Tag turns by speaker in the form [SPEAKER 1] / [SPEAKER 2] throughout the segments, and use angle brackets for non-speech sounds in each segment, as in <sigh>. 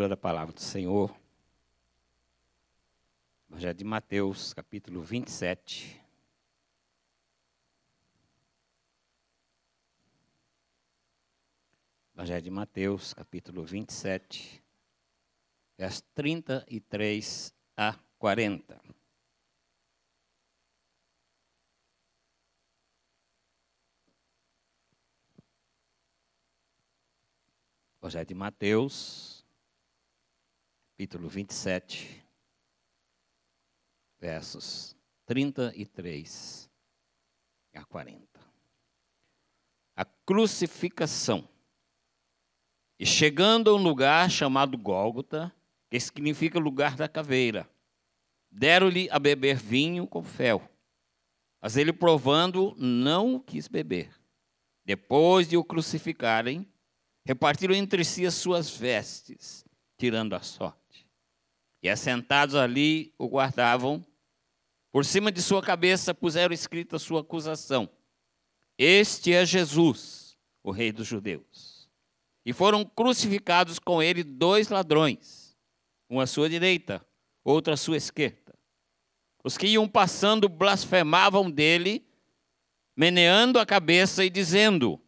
[SPEAKER 1] Leitura da palavra do Senhor. Evangelho de Mateus, capítulo 27. Evangelho de Mateus, capítulo 27, versos 33 a 40. Evangelho de Mateus, capítulo 27, versos 33 a 40. A crucificação. E chegando a um lugar chamado Gólgota, que significa lugar da caveira, deram-lhe a beber vinho com fel. Mas ele, provando, não quis beber. Depois de o crucificarem, repartiram entre si as suas vestes, tirando a sorte. E assentados ali o guardavam. Por cima de sua cabeça puseram escrita sua acusação: Este é Jesus, o Rei dos Judeus. E foram crucificados com ele dois ladrões, um à sua direita, outro à sua esquerda. Os que iam passando blasfemavam dele, meneando a cabeça e dizendo: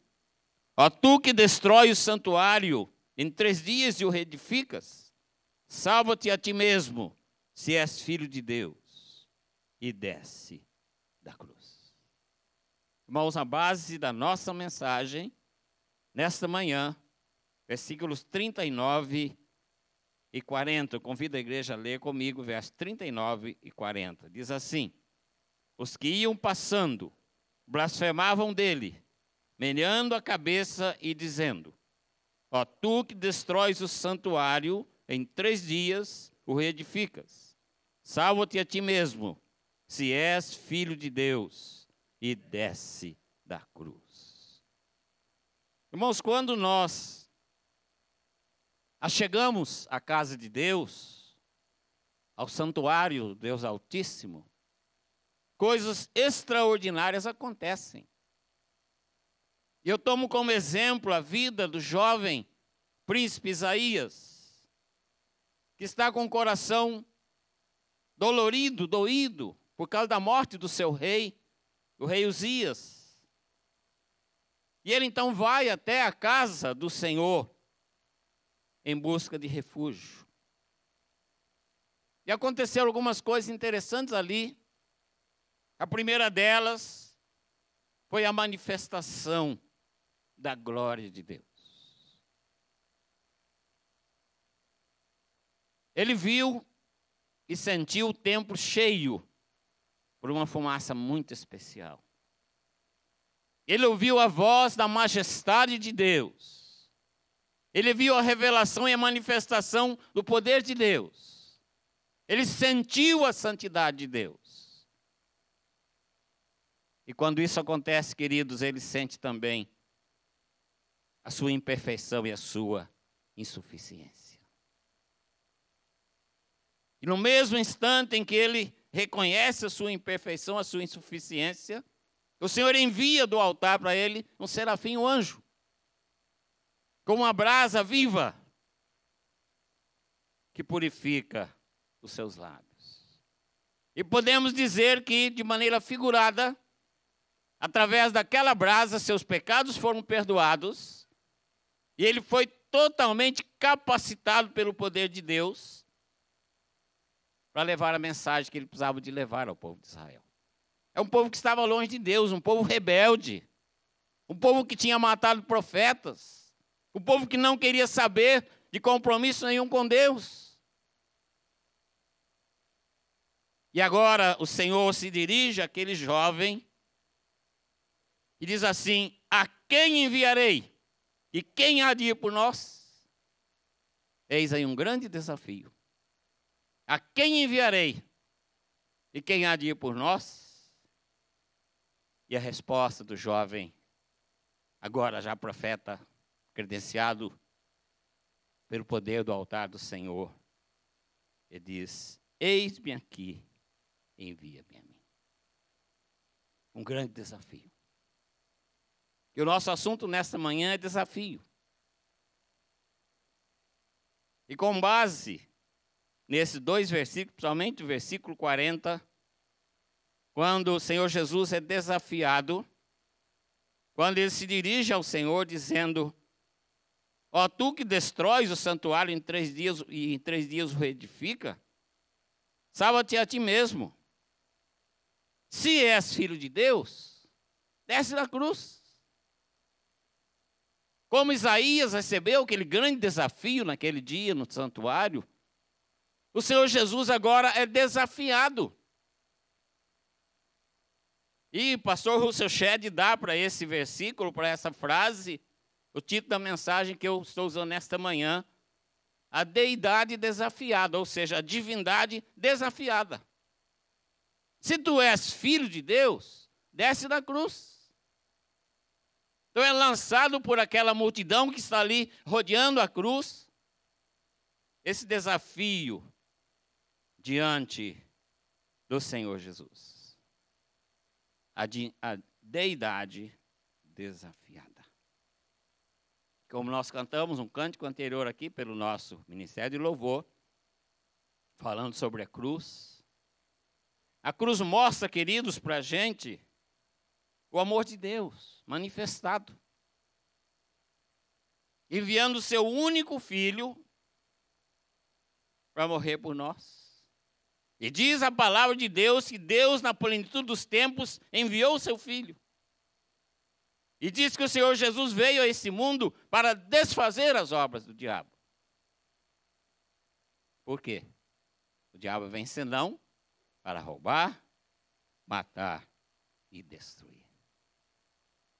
[SPEAKER 1] Ó tu que destrói o santuário, em três dias o reedificas, salva-te a ti mesmo, se és filho de Deus, e desce da cruz. Irmãos, a base da nossa mensagem, nesta manhã, versículos 39 e 40. Eu convido a igreja a ler comigo, versos 39 e 40. Diz assim: Os que iam passando blasfemavam dele, meneando a cabeça e dizendo: Ó, tu que destróis o santuário, em três dias o reedificas. Salva-te a ti mesmo, se és filho de Deus, e desce da cruz. Irmãos, quando nós achegamos à casa de Deus, ao santuário Deus Altíssimo, coisas extraordinárias acontecem. Eu tomo como exemplo a vida do jovem príncipe Isaías, que está com o coração dolorido, doído, por causa da morte do seu rei, o rei Uzias. E ele então vai até a casa do Senhor em busca de refúgio. E aconteceram algumas coisas interessantes ali. A primeira delas foi a manifestação da glória de Deus. Ele viu e sentiu o templo cheio por uma fumaça muito especial. Ele ouviu a voz da majestade de Deus. Ele viu a revelação e a manifestação do poder de Deus. Ele sentiu a santidade de Deus. E quando isso acontece, queridos, ele sente também a sua imperfeição e a sua insuficiência. E no mesmo instante em que ele reconhece a sua imperfeição, a sua insuficiência, o Senhor envia do altar para ele um serafim, um anjo, com uma brasa viva que purifica os seus lábios. E podemos dizer que, de maneira figurada, através daquela brasa, seus pecados foram perdoados e ele foi totalmente capacitado pelo poder de Deus para levar a mensagem que ele precisava de levar ao povo de Israel. É um povo que estava longe de Deus, um povo rebelde, um povo que tinha matado profetas, um povo que não queria saber de compromisso nenhum com Deus. E agora o Senhor se dirige àquele jovem e diz assim: A quem enviarei? E quem há de ir por nós? Eis aí um grande desafio. A quem enviarei? E quem há de ir por nós? E a resposta do jovem, agora já profeta, credenciado pelo poder do altar do Senhor, ele diz: Eis-me aqui, envia-me a mim. Um grande desafio. E o nosso assunto nesta manhã é desafio. E com base nesses dois versículos, principalmente o versículo 40, quando o Senhor Jesus é desafiado, quando ele se dirige ao Senhor dizendo: Ó, tu que destróis o santuário em três dias e em três dias o reedifica, salva-te a ti mesmo. Se és filho de Deus, desce da cruz. Como Isaías recebeu aquele grande desafio naquele dia no santuário, o Senhor Jesus agora é desafiado. E pastor Russell Shedd dá para esse versículo, para essa frase, o título da mensagem que eu estou usando nesta manhã, a deidade desafiada, ou seja, a divindade desafiada. Se tu és filho de Deus, desce da cruz. Tu é lançado por aquela multidão que está ali rodeando a cruz. Esse desafio diante do Senhor Jesus. A, de, a deidade desafiada. Como nós cantamos um cântico anterior aqui pelo nosso Ministério de Louvor, falando sobre a cruz. A cruz mostra, queridos, para a gente o amor de Deus manifestado. Enviando o seu único filho para morrer por nós. E diz a palavra de Deus que Deus, na plenitude dos tempos, enviou o seu filho. E diz que o Senhor Jesus veio a esse mundo para desfazer as obras do diabo. Por quê? O diabo vem senão para roubar, matar e destruir.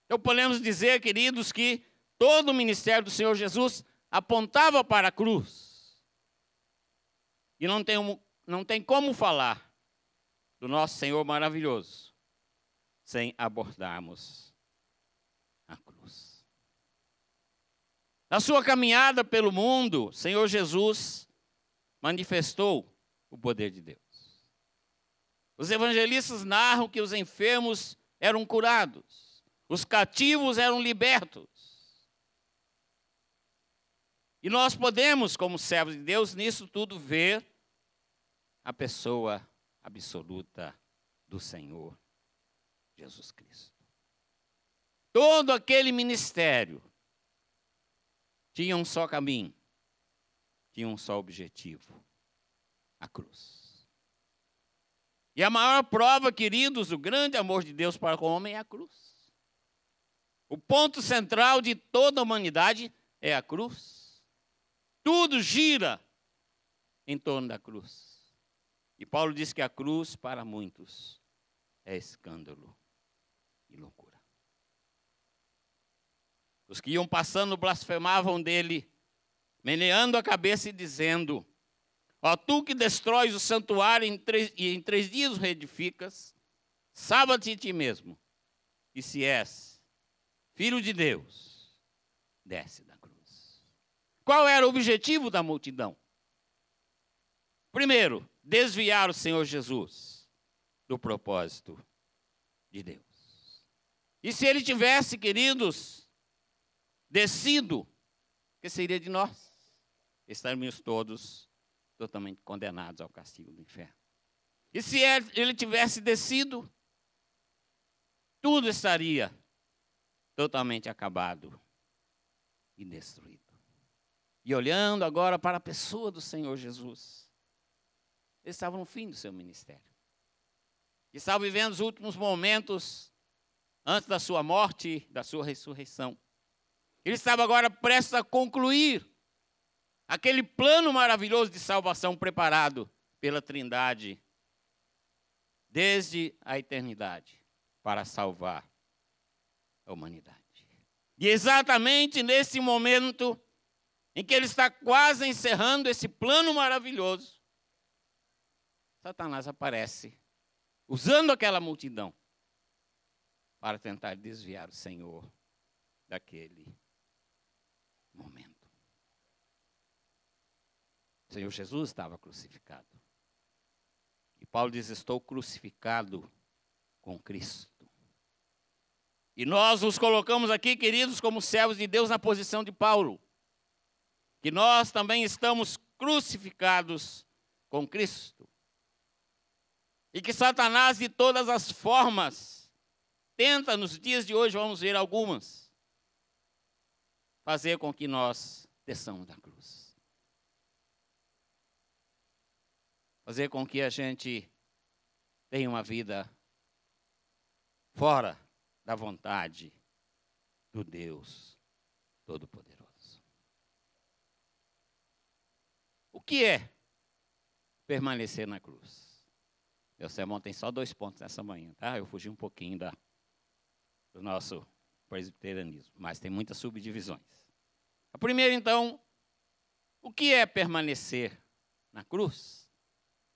[SPEAKER 1] Então podemos dizer, queridos, que todo o ministério do Senhor Jesus apontava para a cruz. E não tem não tem como falar do nosso Senhor maravilhoso sem abordarmos a cruz. Na sua caminhada pelo mundo, Senhor Jesus manifestou o poder de Deus. Os evangelistas narram que os enfermos eram curados, os cativos eram libertos. E nós podemos, como servos de Deus, nisso tudo ver a pessoa absoluta do Senhor Jesus Cristo. Todo aquele ministério tinha um só caminho, tinha um só objetivo: a cruz. E a maior prova, queridos, do grande amor de Deus para o homem é a cruz. O ponto central de toda a humanidade é a cruz. Tudo gira em torno da cruz. E Paulo diz que a cruz, para muitos, é escândalo e loucura. Os que iam passando blasfemavam dele, meneando a cabeça e dizendo: Ó, tu que destróis o santuário em três, e em três dias o reedificas, salva-te ti mesmo. E se és filho de Deus, desce da cruz. Qual era o objetivo da multidão? Primeiro, desviar o Senhor Jesus do propósito de Deus. E se ele tivesse, queridos, descido, o que seria de nós? Estaríamos todos totalmente condenados ao castigo do inferno. E se ele tivesse descido, tudo estaria totalmente acabado e destruído. E olhando agora para a pessoa do Senhor Jesus, ele estava no fim do seu ministério. Estava vivendo os últimos momentos antes da sua morte, da sua ressurreição. Ele estava agora prestes a concluir aquele plano maravilhoso de salvação preparado pela Trindade desde a eternidade para salvar a humanidade. E exatamente nesse momento em que ele está quase encerrando esse plano maravilhoso, Satanás aparece usando aquela multidão para tentar desviar o Senhor daquele momento. O Senhor Jesus estava crucificado. E Paulo diz: Estou crucificado com Cristo. E nós nos colocamos aqui, queridos, como servos de Deus, na posição de Paulo. que nós também estamos crucificados com Cristo. E que Satanás, de todas as formas, tenta, nos dias de hoje, vamos ver algumas, fazer com que nós desçamos da cruz. Fazer com que a gente tenha uma vida fora da vontade do Deus Todo-Poderoso. O que é permanecer na cruz? Meu sermão tem só dois pontos nessa manhã, tá? Eu fugi um pouquinho da, do nosso presbiterianismo, mas tem muitas subdivisões. A primeira, então, o que é permanecer na cruz?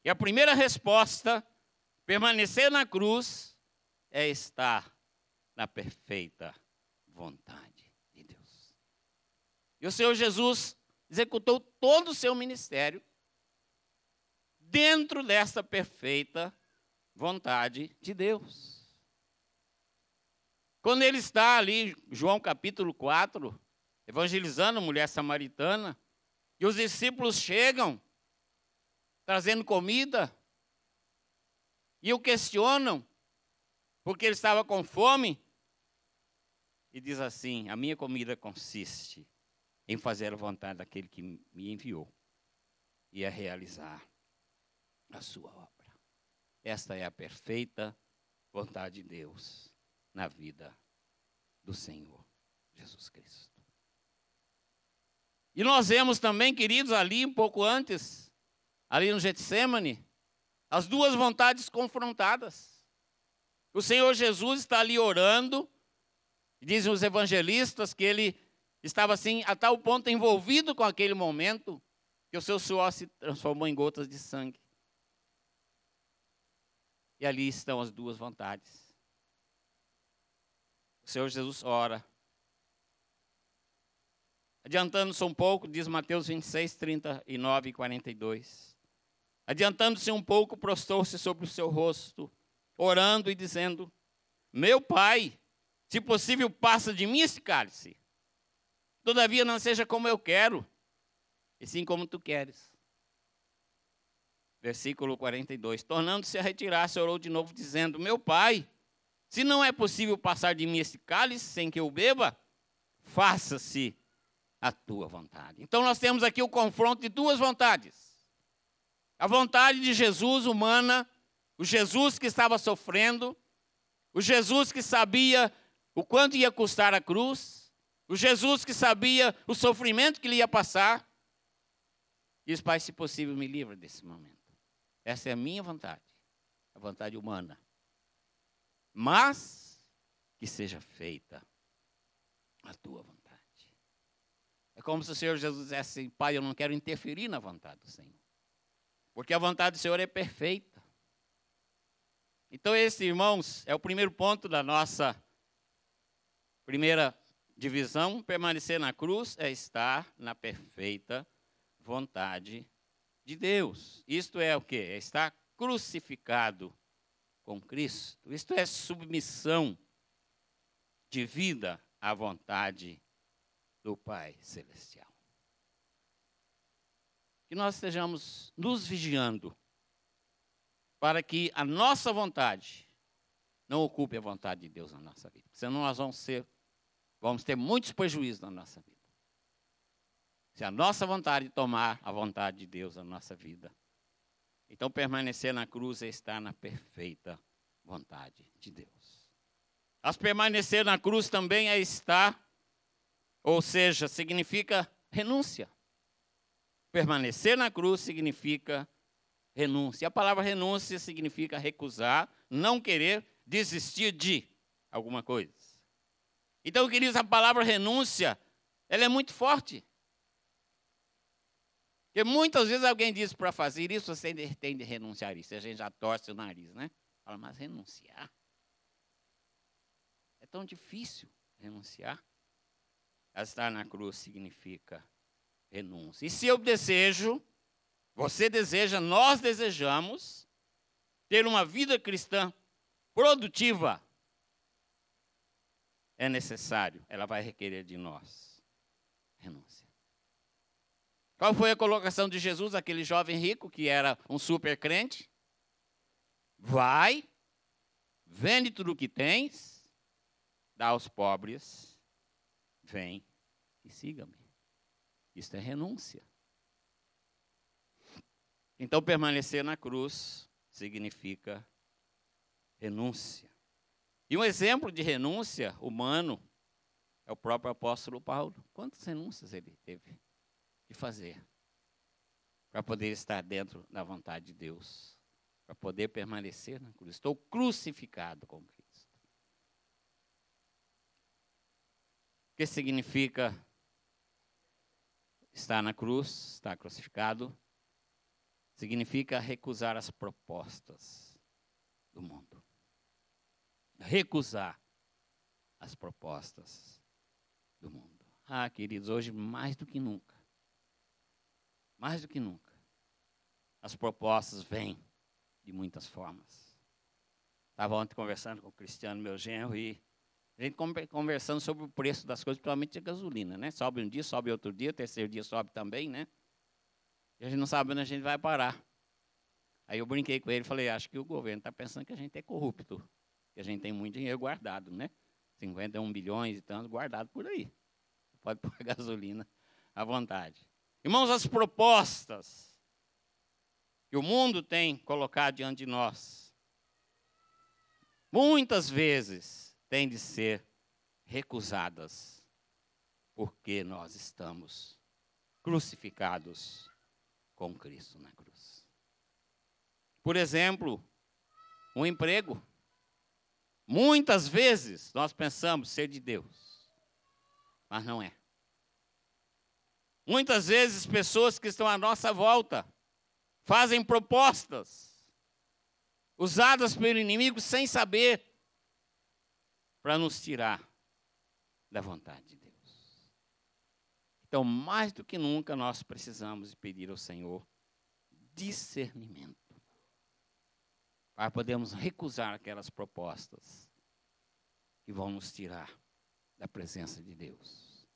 [SPEAKER 1] E a primeira resposta, permanecer na cruz, é estar na perfeita vontade de Deus. E o Senhor Jesus executou todo o seu ministério dentro desta perfeita vontade de Deus. Quando ele está ali, João capítulo 4, evangelizando a mulher samaritana, e os discípulos chegam trazendo comida, e o questionam, porque ele estava com fome, e diz assim: A minha comida consiste em fazer a vontade daquele que me enviou e a realizar a sua obra. Esta é a perfeita vontade de Deus na vida do Senhor Jesus Cristo. E nós vemos também, queridos, ali um pouco antes, ali no Getsemane, as duas vontades confrontadas. O Senhor Jesus está ali orando, dizem os evangelistas que ele estava assim, a tal ponto envolvido com aquele momento, que o seu suor se transformou em gotas de sangue. E ali estão as duas vontades. O Senhor Jesus ora. Adiantando-se um pouco, diz Mateus 26, 39 e 42. Adiantando-se um pouco, prostou-se sobre o seu rosto, orando e dizendo: Meu pai, se possível, passa de mim esse cálice. Todavia, não seja como eu quero, e sim como tu queres. Versículo 42. Tornando-se a retirar-se, orou de novo, dizendo: Meu pai, se não é possível passar de mim esse cálice sem que eu beba, faça-se a tua vontade. Então nós temos aqui o confronto de duas vontades. A vontade de Jesus humana, o Jesus que estava sofrendo, o Jesus que sabia o quanto ia custar a cruz, o Jesus que sabia o sofrimento que ele ia passar. Diz, Pai, se possível, me livra desse momento. Essa é a minha vontade, a vontade humana. Mas que seja feita a tua vontade. É como se o Senhor Jesus dissesse Pai, eu não quero interferir na vontade do Senhor. Porque a vontade do Senhor é perfeita. Então, esse, irmãos, é o primeiro ponto da nossa primeira divisão. Permanecer na cruz é estar na perfeita vontade de Deus. Isto é o que? É estar crucificado com Cristo. Isto é submissão de vida à vontade do Pai Celestial. Que nós estejamos nos vigiando para que a nossa vontade não ocupe a vontade de Deus na nossa vida. Senão nós vamos ser, vamos ter muitos prejuízos na nossa vida. Se a nossa vontade tomar a vontade de Deus na nossa vida. Então, permanecer na cruz é estar na perfeita vontade de Deus. As permanecer na cruz também é estar, ou seja, significa renúncia. Permanecer na cruz significa renúncia. A palavra renúncia significa recusar, não querer, desistir de alguma coisa. Então, queridos, a palavra renúncia, ela é muito forte. Porque muitas vezes alguém diz para fazer isso, você tem de renunciar isso. A gente já torce o nariz, né? Fala, mas renunciar? É tão difícil renunciar. Estar na cruz significa renúncia. E se eu desejo, você deseja, nós desejamos ter uma vida cristã produtiva, é necessário, ela vai requerer de nós renúncia. Qual foi a colocação de Jesus, aquele jovem rico que era um super crente? Vai, vende tudo o que tens, dá aos pobres, vem e siga-me. Isto é renúncia. Então, permanecer na cruz significa renúncia. E um exemplo de renúncia humano é o próprio apóstolo Paulo. Quantas renúncias ele teve de fazer para poder estar dentro da vontade de Deus, para poder permanecer na cruz? Estou crucificado com Cristo. O que significa estar na cruz, estar crucificado? Significa recusar as propostas do mundo recusar as propostas do mundo. Ah, queridos, hoje mais do que nunca, mais do que nunca, as propostas vêm de muitas formas. Estava ontem conversando com o Cristiano, meu genro, e a gente conversando sobre o preço das coisas, principalmente a gasolina, né? Sobe um dia, sobe outro dia, terceiro dia sobe também, né? E a gente não sabe onde a gente vai parar. Aí eu brinquei com ele e falei, acho que o governo está pensando que a gente é corrupto que a gente tem muito dinheiro guardado, né? 51 bilhões e tanto guardado por aí. Pode pôr <laughs> gasolina à vontade. Irmãos, as propostas que o mundo tem colocado diante de nós, muitas vezes têm de ser recusadas, porque nós estamos crucificados com Cristo na cruz. Por exemplo, um emprego. Muitas vezes nós pensamos ser de Deus, mas não é. Muitas vezes pessoas que estão à nossa volta fazem propostas usadas pelo inimigo sem saber para nos tirar da vontade de Deus. Então, mais do que nunca, nós precisamos pedir ao Senhor discernimento para podermos recusar aquelas propostas que vão nos tirar da presença de Deus,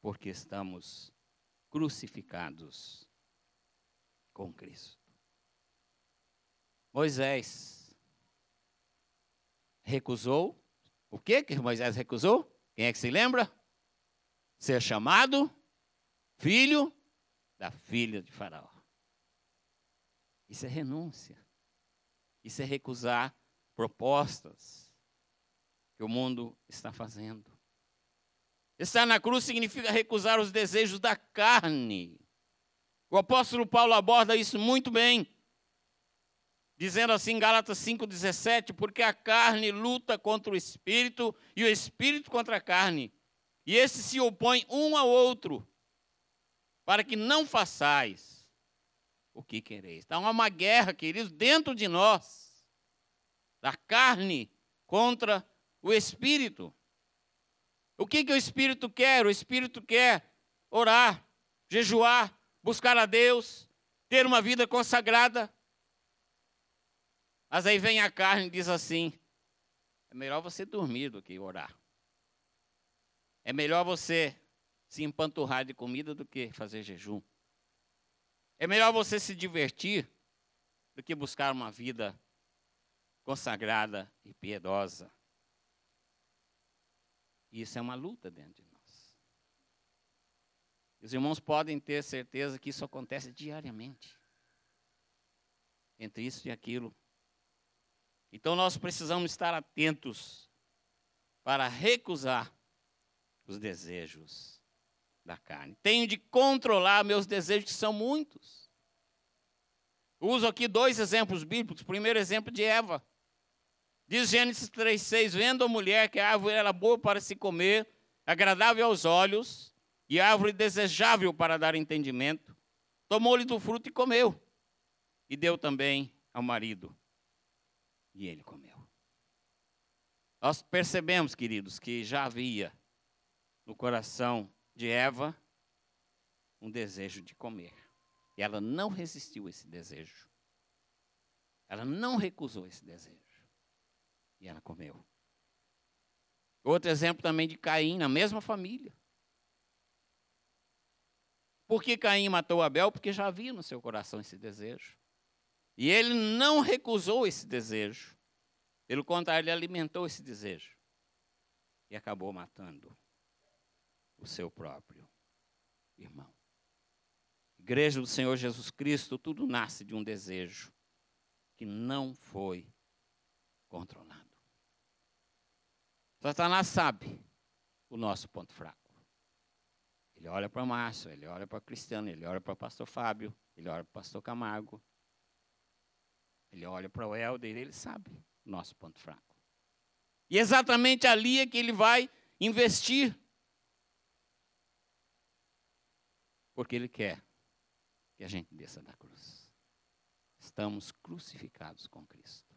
[SPEAKER 1] porque estamos crucificados com Cristo. Moisés recusou, o que que Moisés recusou? Quem é que se lembra? Ser chamado filho da filha de Faraó. Isso é renúncia. Isso é recusar propostas que o mundo está fazendo. Estar na cruz significa recusar os desejos da carne. O apóstolo Paulo aborda isso muito bem, dizendo assim em Gálatas 5,17: porque a carne luta contra o espírito e o espírito contra a carne, e esses se opõem um ao outro, para que não façais o que quereis. Então há uma guerra, queridos, dentro de nós, da carne contra o espírito. O que, que o espírito quer? O espírito quer orar, jejuar, buscar a Deus, ter uma vida consagrada. Mas aí vem a carne e diz assim: é melhor você dormir do que orar. É melhor você se empanturrar de comida do que fazer jejum. É melhor você se divertir do que buscar uma vida consagrada e piedosa. Isso é uma luta dentro de nós. Os irmãos podem ter certeza que isso acontece diariamente. Entre isso e aquilo. Então nós precisamos estar atentos para recusar os desejos da carne. Tenho de controlar meus desejos, que são muitos. Uso aqui dois exemplos bíblicos. Primeiro exemplo de Eva. Diz Gênesis 3,6: Vendo a mulher que a árvore era boa para se comer, agradável aos olhos, e árvore desejável para dar entendimento, tomou-lhe do fruto e comeu. E deu também ao marido. E ele comeu. Nós percebemos, queridos, que já havia no coração de Eva um desejo de comer. E ela não resistiu a esse desejo. Ela não recusou esse desejo. E ela comeu. Outro exemplo também de Caim, na mesma família. Por que Caim matou Abel? Porque já havia no seu coração esse desejo. E ele não recusou esse desejo. Pelo contrário, ele alimentou esse desejo. E acabou matando o seu próprio irmão. Igreja do Senhor Jesus Cristo, tudo nasce de um desejo que não foi controlado. Satanás sabe o nosso ponto fraco. Ele olha para Márcio, ele olha para Cristiano, ele olha para o pastor Fábio, ele olha para o pastor Camargo, ele olha para o Helder, ele sabe o nosso ponto fraco. E exatamente ali é que ele vai investir. Porque ele quer que a gente desça da cruz. Estamos crucificados com Cristo.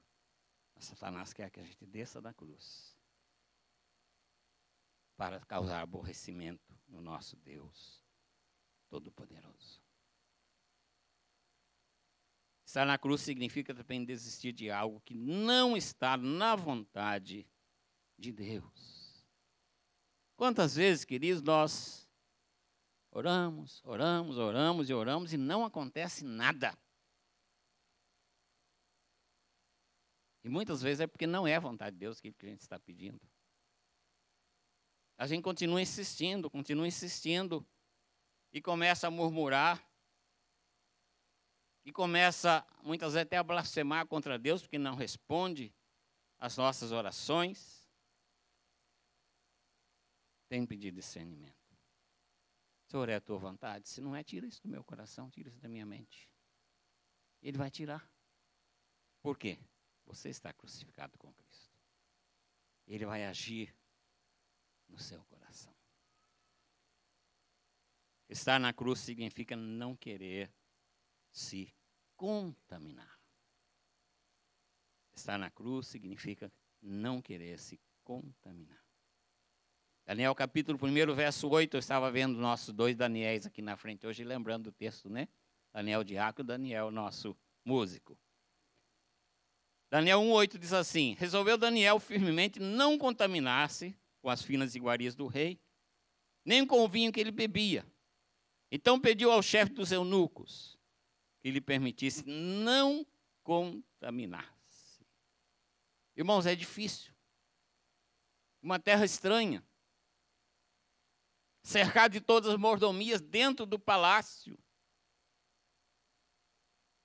[SPEAKER 1] Satanás quer que a gente desça da cruz para causar aborrecimento no nosso Deus Todo-Poderoso. Estar na cruz significa também desistir de algo que não está na vontade de Deus. Quantas vezes, queridos, nós oramos, oramos, oramos e oramos e não acontece nada. E muitas vezes é porque não é a vontade de Deus que a gente está pedindo. A gente continua insistindo, continua insistindo, e começa a murmurar, e começa muitas vezes até a blasfemar contra Deus, porque não responde às nossas orações. Tem pedido discernimento. Senhor, é a tua vontade? Se não é, tira isso do meu coração, tira isso da minha mente. Ele vai tirar. Por quê? Você está crucificado com Cristo. Ele vai agir no seu coração. Estar na cruz significa não querer se contaminar. Estar na cruz significa não querer se contaminar. Daniel capítulo 1, verso 8, eu estava vendo nossos dois Daniéis aqui na frente hoje, lembrando o texto, né? Daniel Diácono e Daniel, nosso músico. Daniel 1,8 diz assim: Resolveu Daniel firmemente não contaminar-se com as finas iguarias do rei, nem com o vinho que ele bebia. Então pediu ao chefe dos eunucos que lhe permitisse não contaminar-se. Irmãos, é difícil. Uma terra estranha, cercado de todas as mordomias dentro do palácio.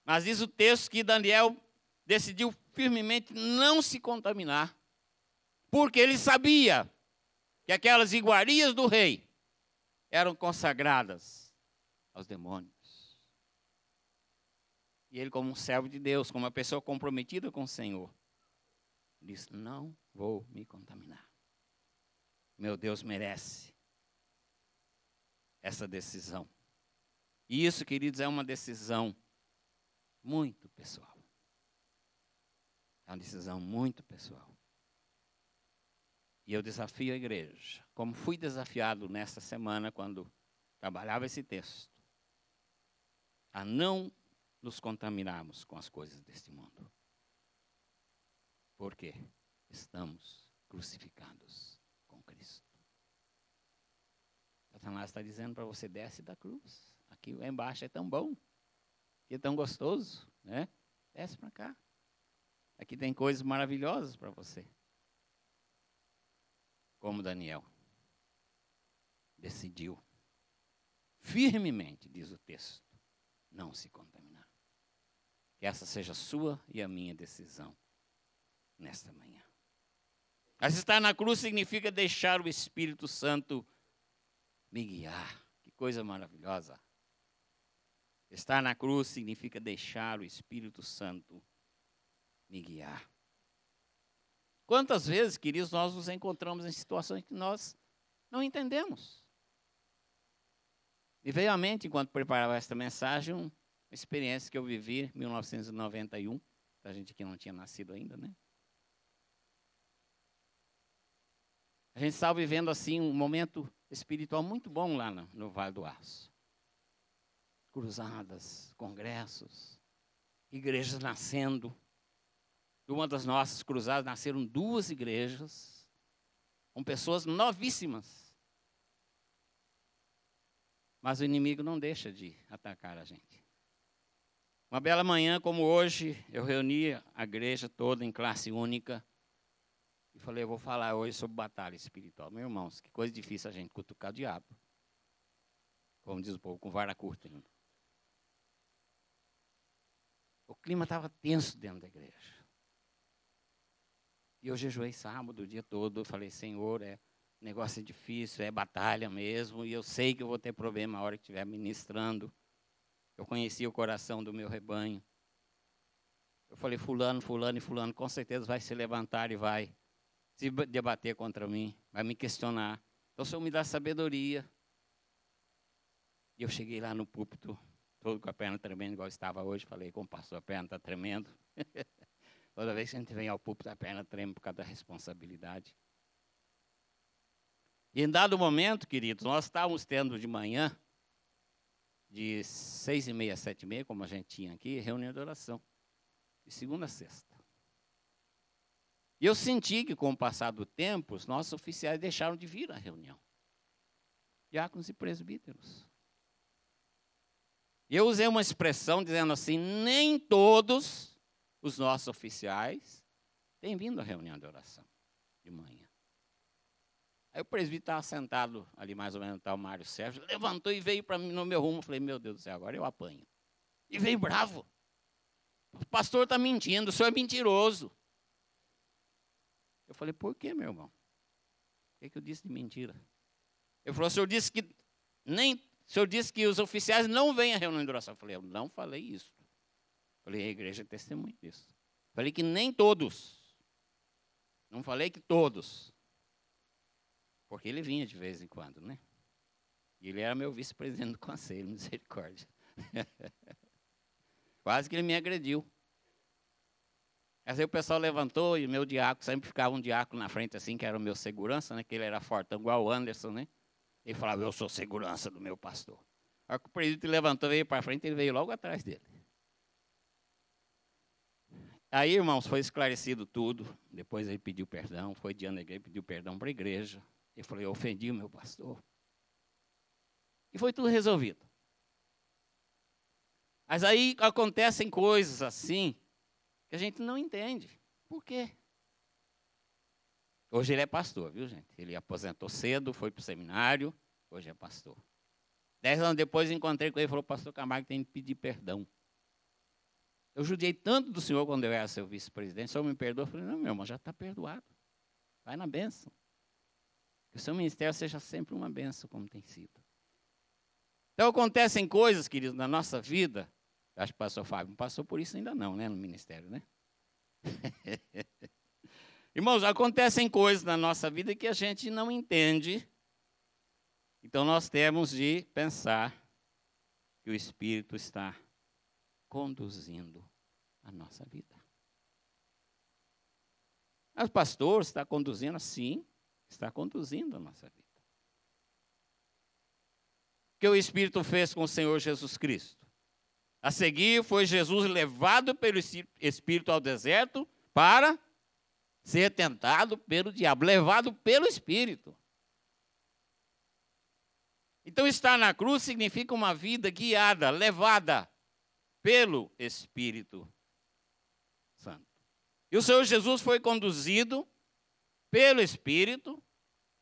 [SPEAKER 1] Mas diz o texto que Daniel decidiu firmemente não se contaminar, porque ele sabia que aquelas iguarias do rei eram consagradas aos demônios. E ele, como um servo de Deus, como uma pessoa comprometida com o Senhor, disse: Não vou me contaminar. Meu Deus merece essa decisão. E isso, queridos, é uma decisão muito pessoal. É uma decisão muito pessoal. E eu desafio a igreja, como fui desafiado nesta semana quando trabalhava esse texto, a não nos contaminarmos com as coisas deste mundo. Porque estamos crucificados com Cristo. Satanás está dizendo para você: desce da cruz. Aqui embaixo é tão bom, aqui é tão gostoso, né? Desce para cá. Aqui tem coisas maravilhosas para você como Daniel, decidiu firmemente, diz o texto, não se contaminar. Que essa seja a sua e a minha decisão nesta manhã. Mas estar na cruz significa deixar o Espírito Santo me guiar. Que coisa maravilhosa. Estar na cruz significa deixar o Espírito Santo me guiar. Quantas vezes, queridos, nós nos encontramos em situações que nós não entendemos? E veio à mente, enquanto preparava esta mensagem, uma experiência que eu vivi em 1991. A gente que não tinha nascido ainda, né? A gente estava vivendo assim um momento espiritual muito bom lá no, no Vale do Aço. Cruzadas, congressos, igrejas nascendo, de uma das nossas cruzadas nasceram duas igrejas com pessoas novíssimas. Mas o inimigo não deixa de atacar a gente. Uma bela manhã como hoje, eu reuni a igreja toda em classe única e falei, eu vou falar hoje sobre batalha espiritual. Meus irmãos, que coisa difícil a gente cutucar o diabo. Como diz o povo, com vara curta ainda. O clima estava tenso dentro da igreja. E eu jejuei sábado o dia todo. Eu falei, Senhor, é negócio é difícil, é batalha mesmo. E eu sei que eu vou ter problema a hora que estiver ministrando. Eu conheci o coração do meu rebanho. Eu falei, fulano, fulano e fulano, com certeza vai se levantar e vai se debater contra mim, vai me questionar. Então, o Senhor me dá sabedoria. E eu cheguei lá no púlpito, todo com a perna tremendo, igual estava hoje. Falei com o pastor, a perna está tremendo. <laughs> Toda vez que a gente vem ao púlpito, a perna treme por causa da responsabilidade. E em dado momento, queridos, nós estávamos tendo de manhã, de seis e meia, sete e meia, como a gente tinha aqui, reunião de oração. De segunda a sexta. E eu senti que, com o passar do tempo, os nossos oficiais deixaram de vir à reunião. Diáconos e presbíteros. Eu usei uma expressão dizendo assim: nem todos os nossos oficiais têm vindo à reunião de oração de manhã. Aí o presbítero estava sentado ali, mais ou menos, tá o Mário Sérgio, levantou e veio para mim no meu rumo. Falei, meu Deus do céu, agora eu apanho. E veio bravo. O pastor está mentindo, o senhor é mentiroso. Eu falei, por que, meu irmão? O que, é que eu disse de mentira? Ele falou, o senhor disse que nem. O senhor disse que os oficiais não vêm à reunião de oração. Eu falei, eu não falei isso. Falei, a igreja é testemunha disso. Falei que nem todos. Não falei que todos. Porque ele vinha de vez em quando, né? E ele era meu vice-presidente do conselho, <laughs> misericórdia. Quase que ele me agrediu. Mas aí o pessoal levantou e o meu diácono, sempre ficava um diácono na frente assim, que era o meu segurança, né? Que ele era fortão, igual o Anderson, né? Ele falava, eu sou segurança do meu pastor. A hora que o presidente levantou, veio para frente, ele veio logo atrás dele. Aí, irmãos, foi esclarecido tudo. Depois ele pediu perdão, foi diante da igreja, pediu perdão para a igreja. Ele falou: Eu ofendi o meu pastor. E foi tudo resolvido. Mas aí acontecem coisas assim que a gente não entende. Por quê? Hoje ele é pastor, viu, gente? Ele aposentou cedo, foi para o seminário, hoje é pastor. Dez anos depois encontrei com ele e falou: Pastor Camargo tem que pedir perdão. Eu judiei tanto do senhor quando eu era seu vice-presidente, o senhor me perdoa? Eu falei, não, meu irmão, já está perdoado. Vai na benção. Que o seu ministério seja sempre uma benção, como tem sido. Então acontecem coisas, queridos, na nossa vida. Acho que o pastor Fábio não passou por isso ainda não, né, no ministério, né? <laughs> Irmãos, acontecem coisas na nossa vida que a gente não entende. Então nós temos de pensar que o Espírito está conduzindo a nossa vida. Mas o pastor está conduzindo, sim, está conduzindo a nossa vida. O que o Espírito fez com o Senhor Jesus Cristo? A seguir, foi Jesus levado pelo Espírito ao deserto para ser tentado pelo diabo, levado pelo Espírito. Então, estar na cruz significa uma vida guiada, levada pelo Espírito Santo. E o Senhor Jesus foi conduzido pelo Espírito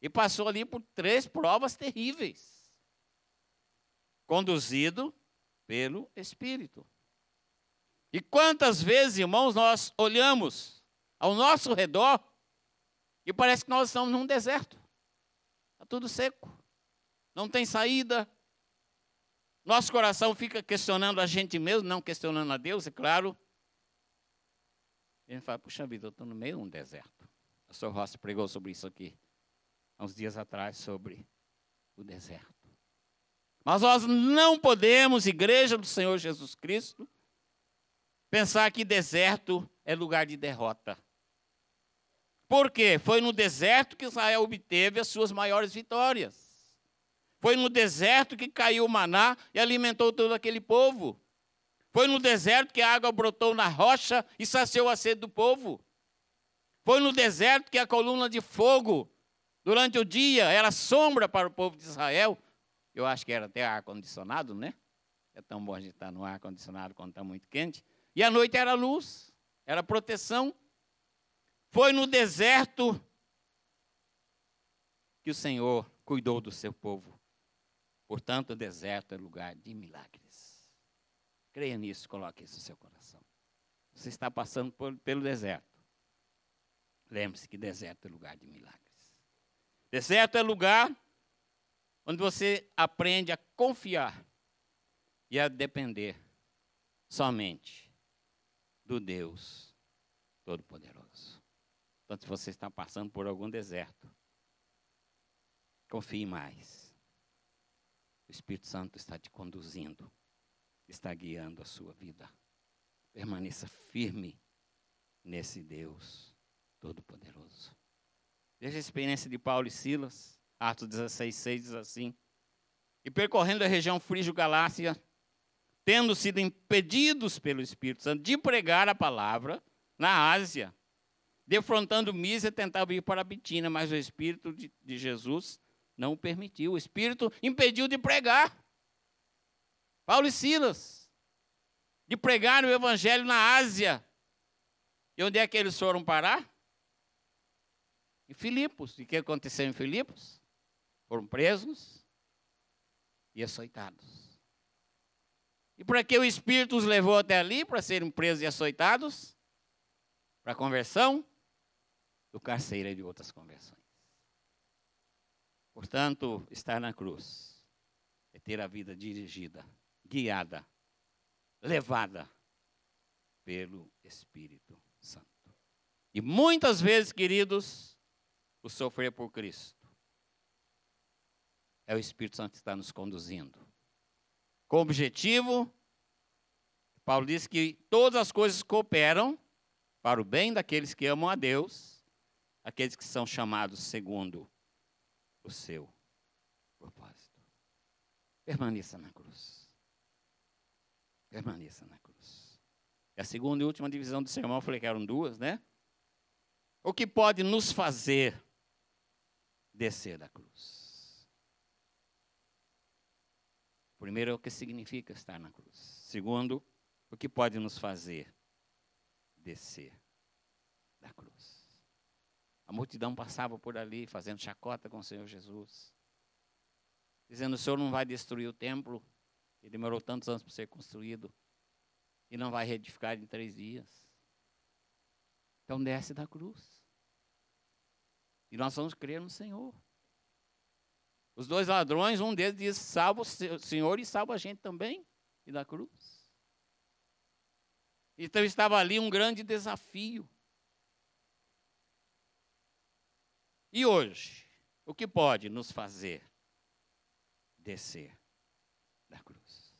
[SPEAKER 1] e passou ali por três provas terríveis. Conduzido pelo Espírito. E quantas vezes, irmãos, nós olhamos ao nosso redor e parece que nós estamos num deserto. Está tudo seco. Não tem saída, nosso coração fica questionando a gente mesmo, não questionando a Deus, é claro. E a gente fala, puxa vida, eu estou no meio de um deserto. O pastor Rossi pregou sobre isso aqui, há uns dias atrás, sobre o deserto. Mas nós não podemos, igreja do Senhor Jesus Cristo, pensar que deserto é lugar de derrota. Por quê? Foi no deserto que Israel obteve as suas maiores vitórias. Foi no deserto que caiu o maná e alimentou todo aquele povo. Foi no deserto que a água brotou na rocha e saciou a sede do povo. Foi no deserto que a coluna de fogo, durante o dia, era sombra para o povo de Israel, Eu acho que era até ar-condicionado, né? É tão bom a gente estar no ar-condicionado quando está muito quente. E a noite era luz, era proteção. Foi no deserto que o Senhor cuidou do seu povo. Portanto, o deserto é lugar de milagres. Creia nisso, coloque isso no seu coração. Você está passando por, pelo deserto. Lembre-se que deserto é lugar de milagres. Deserto é lugar onde você aprende a confiar e a depender somente do Deus Todo-Poderoso. Então, se você está passando por algum deserto, confie mais. O Espírito Santo está te conduzindo, está guiando a sua vida. Permaneça firme nesse Deus Todo-Poderoso. Veja a experiência de Paulo e Silas. Atos 16, 6 diz assim: E percorrendo a região frígio-galácia, tendo sido impedidos pelo Espírito Santo de pregar a palavra na Ásia, defrontando Mísia, tentava ir para a Bitina, mas o Espírito de, de Jesus não permitiu. O Espírito impediu de pregar. Paulo e Silas, de pregar o Evangelho na Ásia. E onde é que eles foram parar? Em Filipos. E o que aconteceu em Filipos? Foram presos e açoitados. E para que o Espírito os levou até ali, para serem presos e açoitados? Para a conversão do carcereiro e de outras conversões. Portanto, estar na cruz é ter a vida dirigida, guiada, levada pelo Espírito Santo. E muitas vezes, queridos, o sofrer por Cristo é o Espírito Santo que está nos conduzindo com o objetivo, Paulo diz que todas as coisas cooperam para o bem daqueles que amam a Deus, aqueles que são chamados segundo o seu propósito. Permaneça na cruz. Permaneça na cruz. E a segunda e última divisão do sermão, eu falei que eram duas, né? O que pode nos fazer descer da cruz? Primeiro, é o que significa estar na cruz. Segundo, o que pode nos fazer descer da cruz. A multidão passava por ali fazendo chacota com o Senhor Jesus, dizendo: O Senhor não vai destruir o templo, que demorou tantos anos para ser construído, e não vai reedificar em três dias. Então desce da cruz. E nós vamos crer no Senhor. Os dois ladrões, um deles diz: Salva o Senhor e salva a gente também, e da cruz. Então estava ali um grande desafio. E hoje, o que pode nos fazer descer da cruz?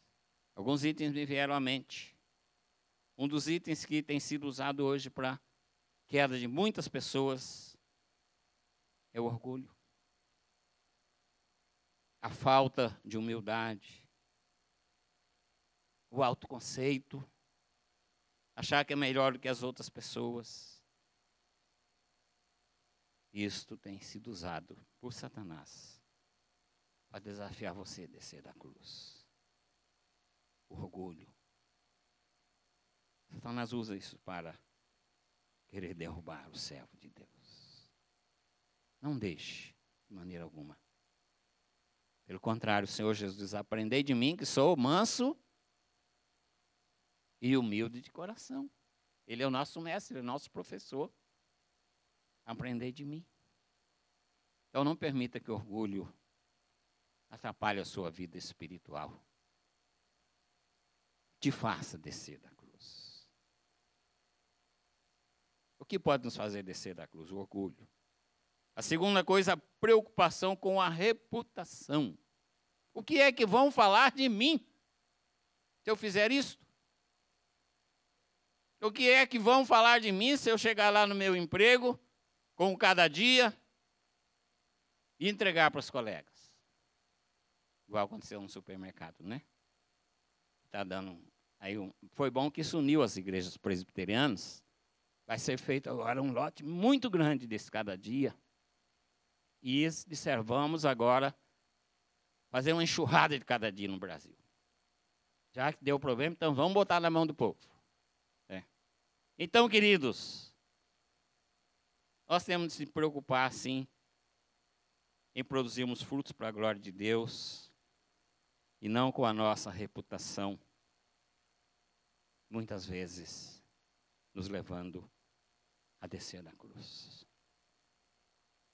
[SPEAKER 1] Alguns itens me vieram à mente. Um dos itens que tem sido usado hoje para queda de muitas pessoas é o orgulho a falta de humildade, o autoconceito, achar que é melhor do que as outras pessoas. Isto tem sido usado por Satanás para desafiar você a descer da cruz. O orgulho. Satanás usa isso para querer derrubar o servo de Deus. Não deixe, de maneira alguma, pelo contrário, o Senhor Jesus diz: Aprendei de mim que sou manso e humilde de coração. Ele é o nosso mestre, é o nosso professor. Aprendei de mim. Então não permita que o orgulho atrapalhe a sua vida espiritual. Te faça descer da cruz. O que pode nos fazer descer da cruz? O orgulho. A segunda coisa, a preocupação com a reputação. O que é que vão falar de mim se eu fizer isso? O que é que vão falar de mim se eu chegar lá no meu emprego, com cada dia, e entregar para os colegas? Igual aconteceu no supermercado, né? Tá dando. Aí foi bom que isso uniu as igrejas presbiterianas. Vai ser feito agora um lote muito grande desse cada dia. E disservamos agora fazer uma enxurrada de cada dia no Brasil. Já que deu problema, então vamos botar na mão do povo. É. Então, queridos, nós temos de se preocupar, sim, em produzirmos frutos para a glória de Deus e não com a nossa reputação, muitas vezes nos levando a descer da cruz.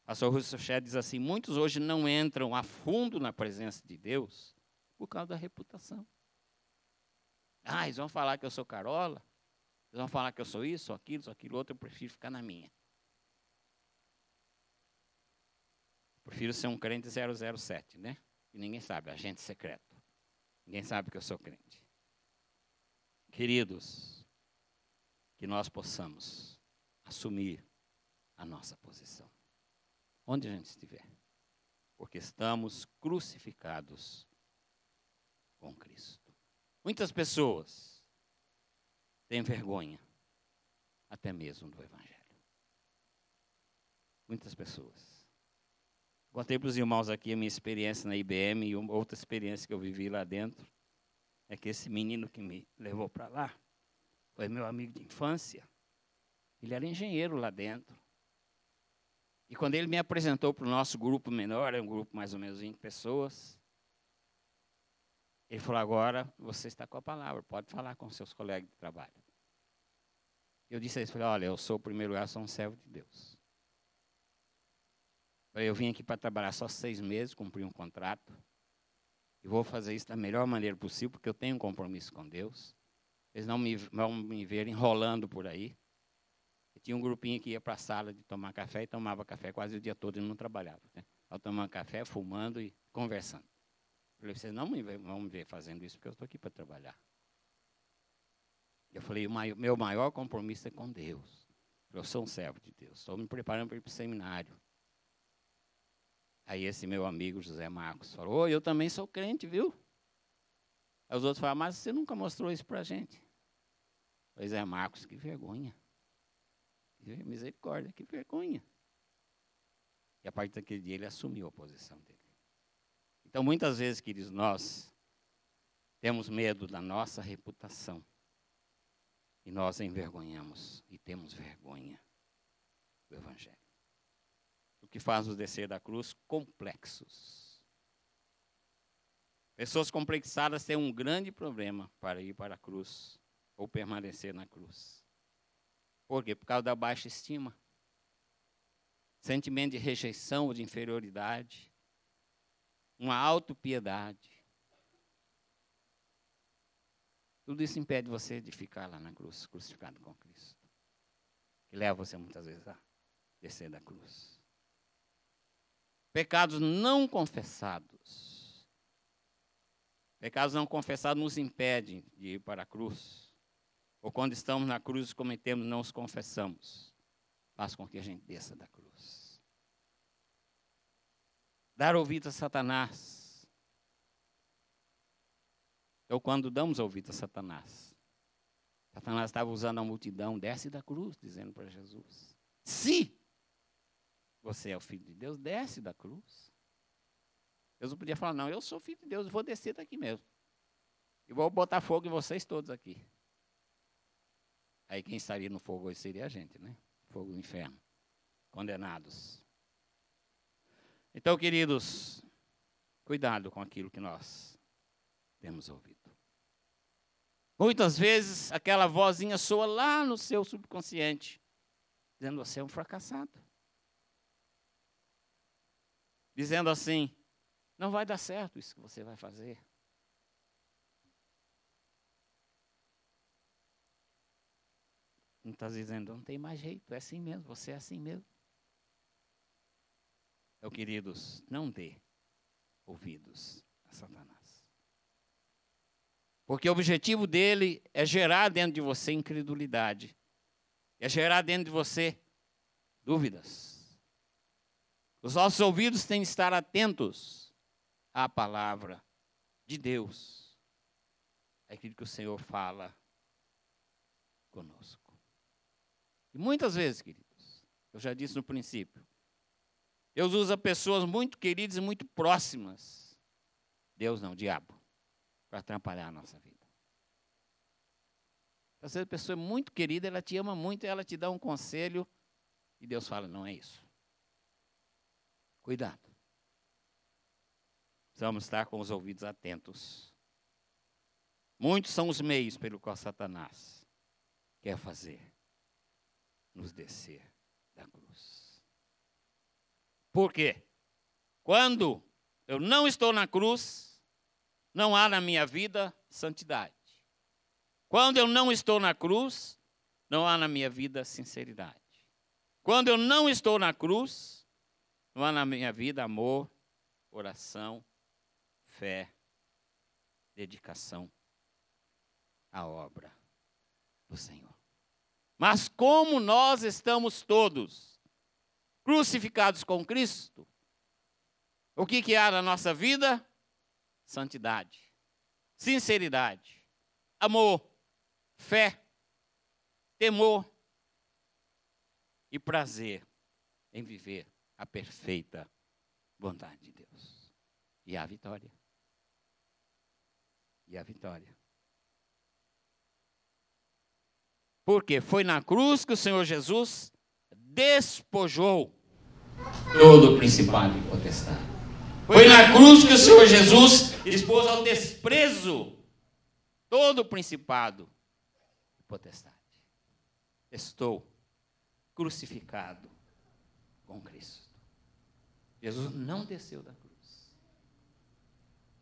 [SPEAKER 1] Pastor Russo Ché diz assim: muitos hoje não entram a fundo na presença de Deus por causa da reputação. Ah, eles vão falar que eu sou carola, eles vão falar que eu sou isso, aquilo, aquilo outro, eu prefiro ficar na minha. Prefiro ser um crente 007, né? E ninguém sabe, agente secreto. Ninguém sabe que eu sou crente. Queridos, que nós possamos assumir a nossa posição. Onde a gente estiver. Porque estamos crucificados com Cristo. Muitas pessoas têm vergonha, até mesmo do Evangelho. Muitas pessoas. Contei para os irmãos aqui a minha experiência na IBM e outra experiência que eu vivi lá dentro. É que esse menino que me levou para lá foi meu amigo de infância. Ele era engenheiro lá dentro. E quando ele me apresentou para o nosso grupo menor, é um grupo mais ou menos 20 pessoas, ele falou: agora você está com a palavra, pode falar com seus colegas de trabalho. Eu disse a ele: olha, eu sou o primeiro lugar, sou um servo de Deus. Eu vim aqui para trabalhar só seis meses, cumprir um contrato. E vou fazer isso da melhor maneira possível, porque eu tenho um compromisso com Deus. Eles não me, vão me ver enrolando por aí. Tinha um grupinho que ia para a sala de tomar café e tomava café quase o dia todo e não trabalhava. Né? Eu tomando café, fumando e conversando. Falei, vocês não me vão me ver fazendo isso, porque eu estou aqui para trabalhar. Eu falei, meu maior compromisso é com Deus. Eu sou um servo de Deus. Estou me preparando para ir para o seminário. Aí esse meu amigo José Marcos falou, oh, eu também sou crente, viu? Aí os outros falaram, mas você nunca mostrou isso para a gente. Pois é, Marcos, que vergonha. Que misericórdia, que vergonha. E a partir daquele dia ele assumiu a posição dele. Então, muitas vezes, queridos, nós temos medo da nossa reputação. E nós envergonhamos e temos vergonha do Evangelho o que faz nos descer da cruz complexos. Pessoas complexadas têm um grande problema para ir para a cruz ou permanecer na cruz. Por quê? Por causa da baixa estima. Sentimento de rejeição ou de inferioridade. Uma autopiedade. Tudo isso impede você de ficar lá na cruz, crucificado com Cristo. Que leva você muitas vezes a descer da cruz. Pecados não confessados. Pecados não confessados nos impedem de ir para a cruz. Ou quando estamos na cruz cometemos, não os confessamos. Faz com que a gente desça da cruz. Dar ouvido a Satanás. Ou quando damos ouvido a Satanás. Satanás estava usando a multidão, desce da cruz, dizendo para Jesus. Se você é o filho de Deus, desce da cruz. Deus não podia falar, não, eu sou filho de Deus, vou descer daqui mesmo. E vou botar fogo em vocês todos aqui. Aí quem estaria no fogo hoje seria a gente, né? Fogo do inferno. Condenados. Então, queridos, cuidado com aquilo que nós temos ouvido. Muitas vezes aquela vozinha soa lá no seu subconsciente, dizendo você é um fracassado dizendo assim: não vai dar certo isso que você vai fazer. Não está dizendo, não tem mais jeito, é assim mesmo, você é assim mesmo. Meu queridos, não dê ouvidos a Satanás. Porque o objetivo dele é gerar dentro de você incredulidade, é gerar dentro de você dúvidas. Os nossos ouvidos têm que estar atentos à palavra de Deus. É aquilo que o Senhor fala conosco. E muitas vezes, queridos, eu já disse no princípio, Deus usa pessoas muito queridas e muito próximas Deus não, o diabo, para atrapalhar a nossa vida. Às vezes a pessoa é muito querida, ela te ama muito, ela te dá um conselho e Deus fala: não é isso. Cuidado. Precisamos estar com os ouvidos atentos. Muitos são os meios pelo qual Satanás quer fazer nos descer da cruz. Por quê? Quando eu não estou na cruz, não há na minha vida santidade. Quando eu não estou na cruz, não há na minha vida sinceridade. Quando eu não estou na cruz, não na minha vida amor, oração, fé, dedicação à obra do Senhor. Mas como nós estamos todos crucificados com Cristo, o que, que há na nossa vida? Santidade, sinceridade, amor, fé, temor e prazer em viver a perfeita vontade de Deus. E a vitória. E a vitória. Porque foi na cruz que o Senhor Jesus despojou todo o principado e potestade. Foi na cruz que o Senhor Jesus expôs ao desprezo todo o principado e potestade. Estou crucificado com Cristo. Jesus não desceu da cruz.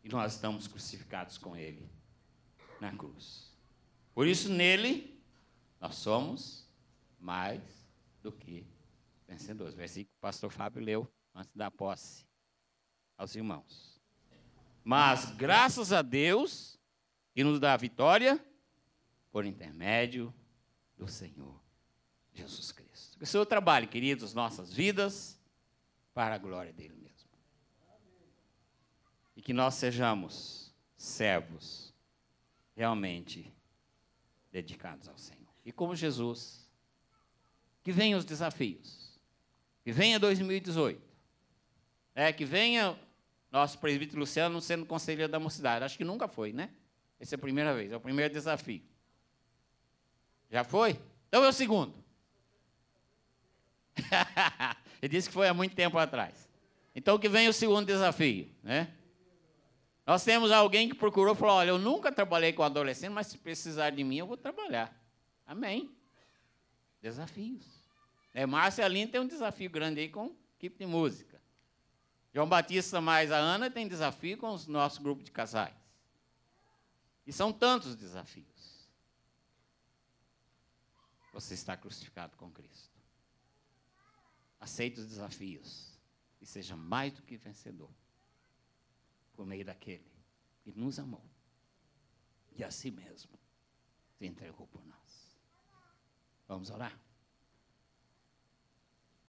[SPEAKER 1] E nós estamos crucificados com Ele na cruz. Por isso, nele, nós somos mais do que vencedores. Versículo que o pastor Fábio leu antes da posse aos irmãos. Mas graças a Deus que nos dá a vitória por intermédio do Senhor Jesus Cristo. Que o Senhor trabalhe, queridos, nossas vidas para a glória dele mesmo. E que nós sejamos servos realmente dedicados ao Senhor. E como Jesus, que venham os desafios. Que venha 2018. É, que venha nosso presbítero Luciano sendo conselheiro da mocidade. Acho que nunca foi, né? Essa é a primeira vez, é o primeiro desafio. Já foi? Então é o segundo. <laughs> Ele disse que foi há muito tempo atrás. Então que vem o segundo desafio, né? Nós temos alguém que procurou e falou: olha, eu nunca trabalhei com adolescente, mas se precisar de mim, eu vou trabalhar. Amém. Desafios. É, Márcia Aline tem um desafio grande aí com equipe de música. João Batista mais a Ana tem desafio com o nosso grupo de casais. E são tantos desafios. Você está crucificado com Cristo. Aceite os desafios e seja mais do que vencedor por meio daquele que nos amou e a si mesmo se entregou por nós. Vamos orar?